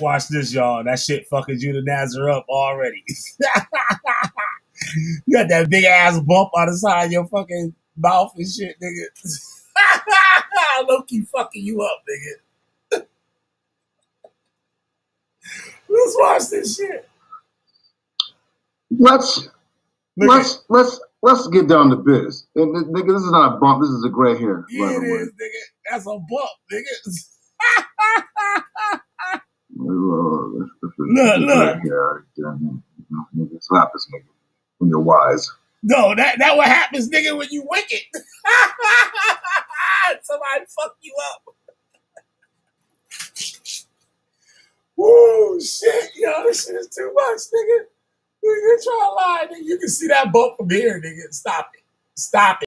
Watch this, y'all. That shit fucking Judah Natzarah up already. you got that big ass bump on the side of your fucking mouth and shit, nigga. Low key fucking you up, nigga. Let's watch this shit. Let's Look let's let's let's get down to biz. And, nigga, this is not a bump. This is a gray hair. yeah, it is, nigga. That's a bump, nigga. Look, look. Damn, nigga, Slap this nigga when you're wise. No, that that what happens, nigga, when you wicked. Somebody fuck you up. Woo, shit, yo, this shit is too much, nigga. You're trying to lie, nigga. You can see that bump from here, nigga. Stop it. Stop it.